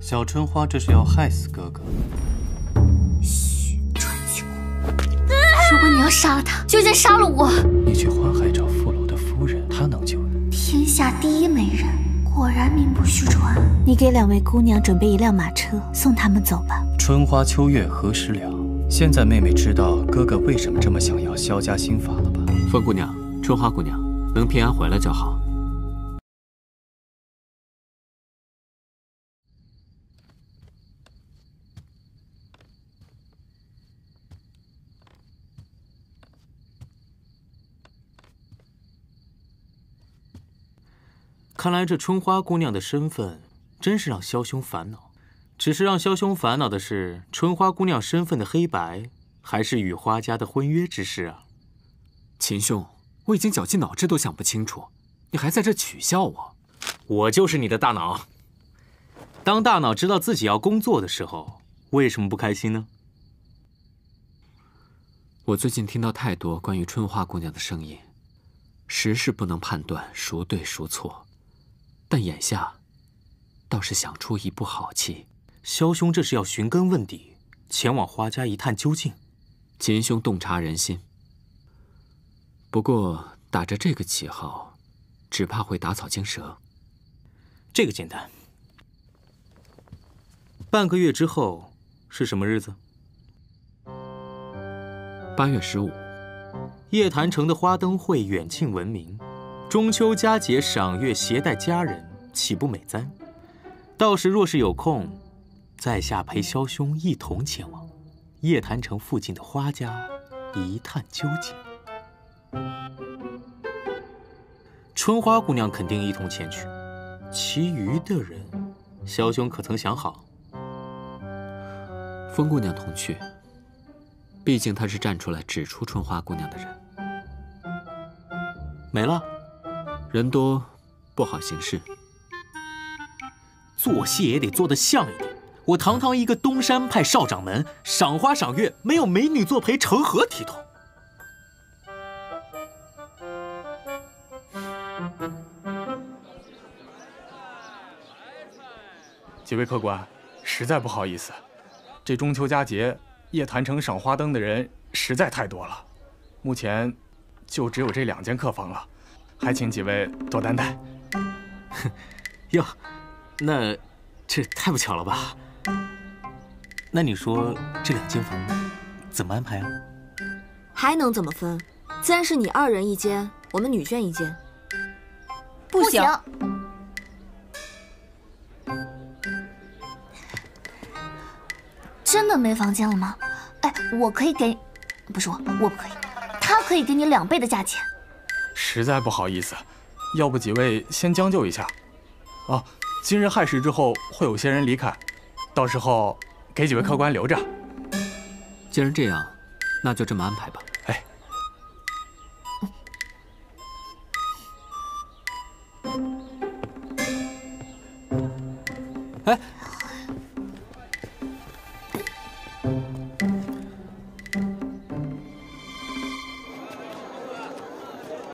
小春花这是要害死哥哥。嘘，传情话。如果你要杀了他，就先杀了我。你去花海找傅楼的夫人，她能救你。天下第一美人，果然名不虚传。你给两位姑娘准备一辆马车，送她们走吧。春花秋月何时了？现在妹妹知道哥哥为什么这么想要萧家心法了吧？风姑娘，春花姑娘，能平安回来就好。看来这春花姑娘的身份真是让萧兄烦恼。只是让萧兄烦恼的是春花姑娘身份的黑白，还是与花家的婚约之事啊？秦兄，我已经绞尽脑汁都想不清楚，你还在这取笑我？我就是你的大脑。当大脑知道自己要工作的时候，为什么不开心呢？我最近听到太多关于春花姑娘的声音，实是不能判断孰对孰错。但眼下，倒是想出一步好棋。萧兄这是要寻根问底，前往花家一探究竟。秦兄洞察人心，不过打着这个旗号，只怕会打草惊蛇。这个简单。半个月之后是什么日子？八月十五，叶坛城的花灯会远近闻名。中秋佳节赏月，携带佳人，岂不美哉？到时若是有空，在下陪萧兄一同前往夜坛城附近的花家一探究竟。春花姑娘肯定一同前去，其余的人，萧兄可曾想好？风姑娘同去，毕竟她是站出来指出春花姑娘的人。没了。人多，不好行事。做戏也得做得像一点。我堂堂一个东山派少掌门，赏花赏月，没有美女作陪，成何体统？几位客官，实在不好意思，这中秋佳节，夜坛城赏花灯的人实在太多了，目前就只有这两间客房了。还请几位多担待。哟，那这太不巧了吧？那你说这两间房怎么安排啊？还能怎么分？自然是你二人一间，我们女眷一间。不行，真的没房间了吗？哎，我可以给，不是我，我不可以，他可以给你两倍的价钱。实在不好意思，要不几位先将就一下。哦，今日亥时之后会有些人离开，到时候给几位客官留着。既然这样，那就这么安排吧。哎，哎，